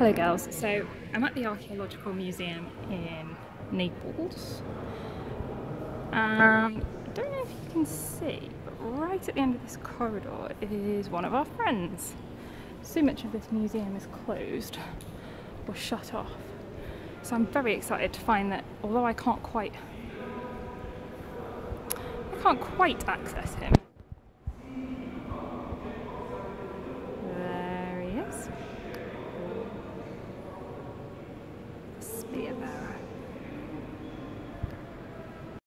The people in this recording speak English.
Hello girls, so I'm at the Archaeological Museum in Naples. Um, I don't know if you can see, but right at the end of this corridor is one of our friends. So much of this museum is closed or shut off. So I'm very excited to find that although I can't quite I can't quite access him, Be about.